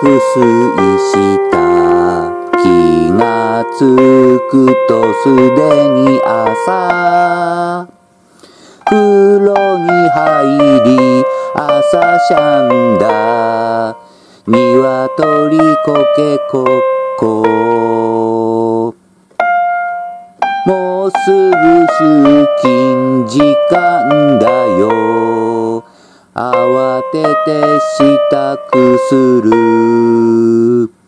く睡した気がつくとすでに朝風呂に入り朝シャンだ鶏コケコッコもうすぐ出勤時間。慌てて支度する。